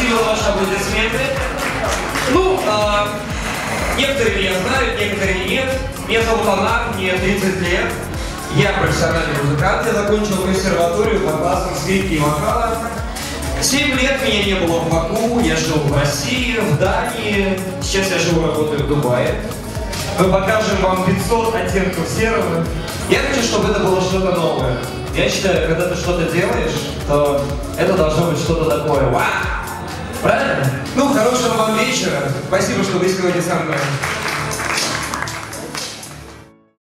видел ваши аплодисменты. Ну, а, некоторые меня знают, некоторые нет. Меня зовут Анар, мне 30 лет. Я профессиональный музыкант, я закончил консерваторию по классам скрипки и вокала. Семь лет меня не было в Баку, я жил в России, в Дании. Сейчас я живу, работаю в Дубае. Мы покажем вам 500 оттенков серого. Я хочу, чтобы это было что-то новое. Я считаю, когда ты что-то делаешь, то это должно быть что-то такое. Вау! Правильно? Ну, хорошего вам вечера. Спасибо, что вы сегодня со мной.